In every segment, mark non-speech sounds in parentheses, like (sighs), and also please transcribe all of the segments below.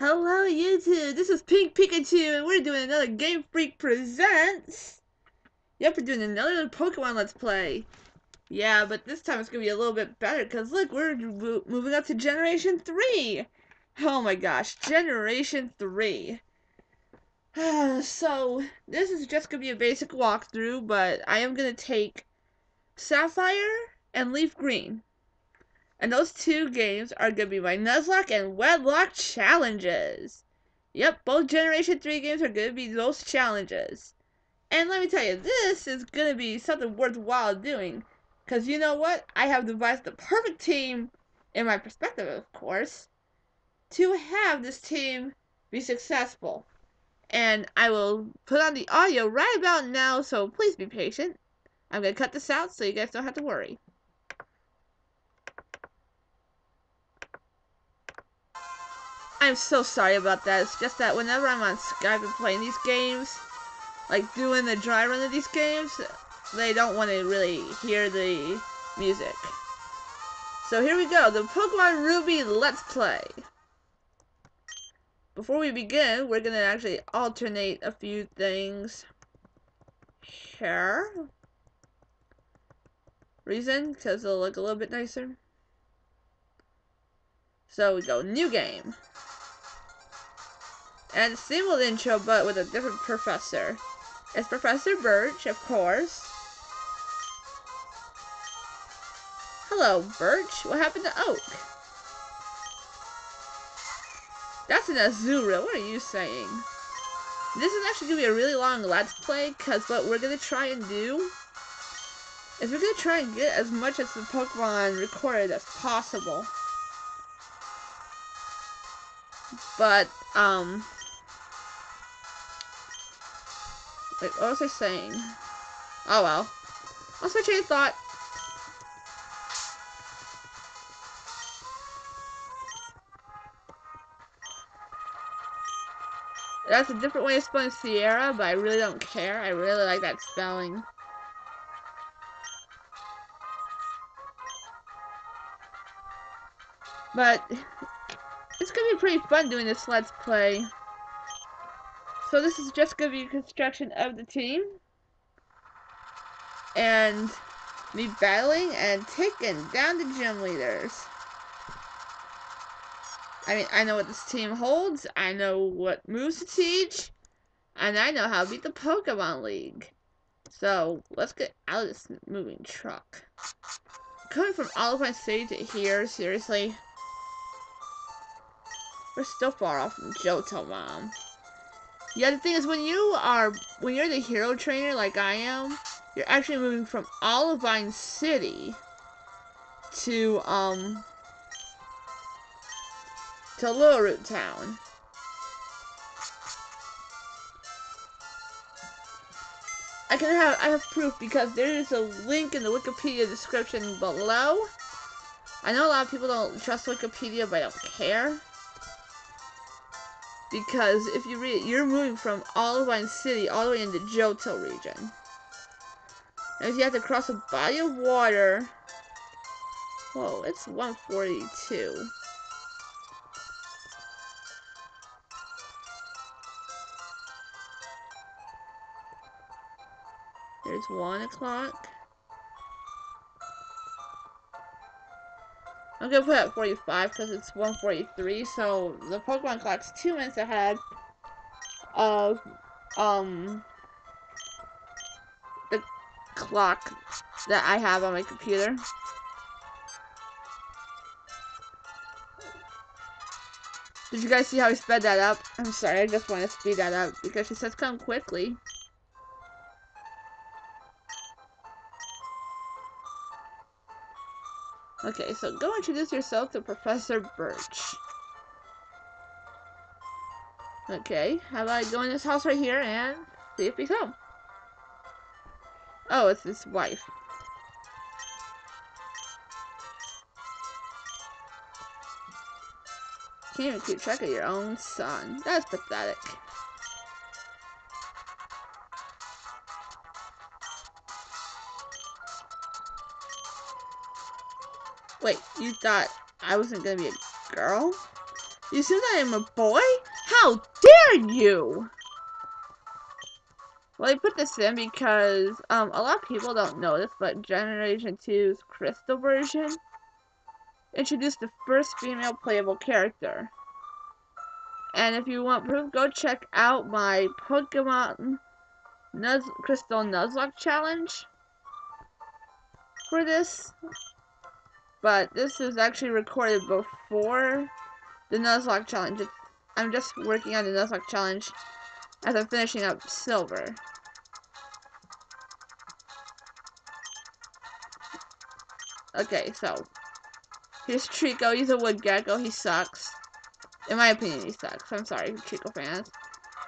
Hello YouTube, this is Pink Pikachu and we're doing another Game Freak Presents! Yep, we're doing another Pokemon Let's Play. Yeah, but this time it's gonna be a little bit better because look, we're moving up to Generation 3! Oh my gosh, Generation 3. (sighs) so, this is just gonna be a basic walkthrough, but I am gonna take Sapphire and Leaf Green. And those two games are going to be my Nuzlocke and Wedlocke challenges. Yep, both Generation 3 games are going to be those challenges. And let me tell you, this is going to be something worthwhile doing. Because you know what? I have devised the perfect team, in my perspective, of course, to have this team be successful. And I will put on the audio right about now, so please be patient. I'm going to cut this out so you guys don't have to worry. I'm so sorry about that. It's just that whenever I'm on Skype and playing these games, like doing the dry run of these games, they don't want to really hear the music. So here we go, the Pokemon Ruby Let's Play. Before we begin, we're going to actually alternate a few things. Here. Reason? Because it'll look a little bit nicer. So we go, new game. And old intro, but with a different professor. It's Professor Birch, of course. Hello, Birch. What happened to Oak? That's an Azura. What are you saying? This is actually going to be a really long Let's Play, because what we're going to try and do is we're going to try and get as much as the Pokemon recorded as possible. But, um, Wait, what was I saying? Oh well. What's my train of thought? That's a different way of spelling Sierra, but I really don't care. I really like that spelling. But, it's gonna be pretty fun doing this Let's Play. So this is just going to be construction of the team. And me battling and taking down the gym leaders. I mean, I know what this team holds. I know what moves to teach. And I know how to beat the Pokemon League. So, let's get out of this moving truck. Coming from Olivine City to here, seriously? We're still far off from Johto, Mom. Yeah, the thing is, when you are, when you're the hero trainer like I am, you're actually moving from Olivine City to, um, to Littleroot Town. I can have, I have proof because there is a link in the Wikipedia description below. I know a lot of people don't trust Wikipedia, but I don't care. Because if you read it, you're moving from Olivine City all the way into Johto region. And if you have to cross a body of water... Whoa, it's 142. There's 1 o'clock. I'm gonna put at 45 because it's 143, so the Pokemon clock's two minutes ahead of um the clock that I have on my computer. Did you guys see how he sped that up? I'm sorry, I just want to speed that up because she says come quickly. Okay, so go introduce yourself to Professor Birch. Okay, how about I go in this house right here and see if he's home? Oh, it's his wife. Can't even keep track of your own son. That's pathetic. Wait, you thought I wasn't gonna be a girl? You said I am a boy? How dare you! Well, I put this in because um, a lot of people don't know this, but Generation 2's Crystal version introduced the first female playable character. And if you want proof, go check out my Pokemon Nuz Crystal Nuzlocke challenge for this. But this is actually recorded before the Nuzlocke challenge. I'm just working on the Nuzlocke challenge as I'm finishing up Silver. Okay, so here's Treecko. He's a wood gecko. He sucks. In my opinion, he sucks. I'm sorry, Treecko fans.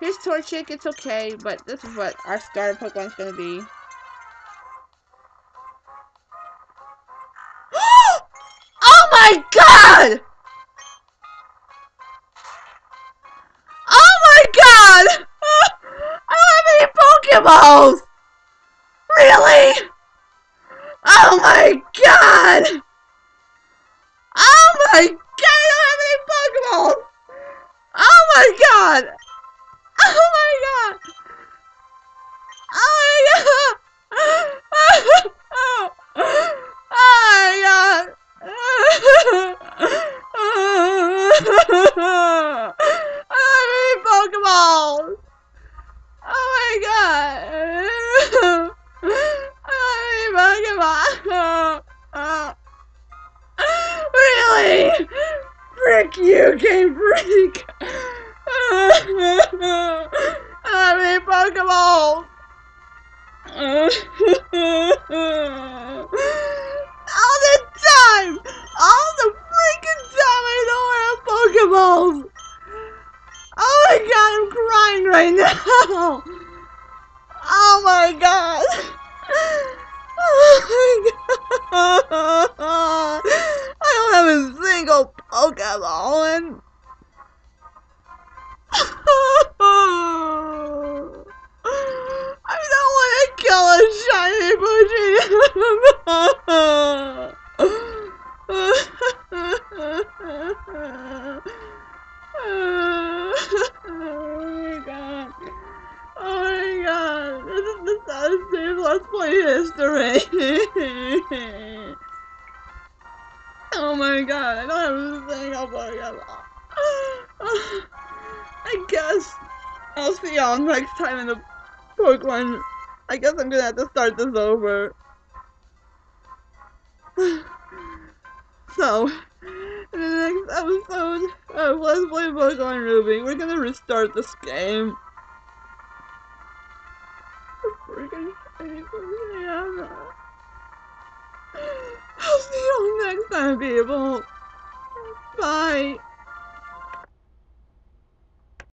Here's Torchic. It's okay, but this is what our starter Pokemon's gonna be. My god! Oh my god! I don't have any Pokeballs! Really? Oh my god! Oh my god, I don't have any Pokeballs! Oh my god! Oh my god! Oh my god! (laughs) Frick you, Game Freak! I mean, Pokemon! all the time! All the freaking time I don't have Pokeballs! Oh my god, I'm crying right now! Oh my god! Oh my god! I don't have a single Pokeball and I don't want to kill a shiny (laughs) oh my god. Oh my god. This is the saddest day of Let's Play history. (laughs) (laughs) oh my god. I don't have anything. a single Pokeball. I guess I'll see y'all next time in the Pokemon. I guess I'm gonna have to start this over. (sighs) so, in the next episode of Let's Play Pokemon Ruby, we're gonna restart this game. Freaking yeah. I'll see y'all next time, people. Bye.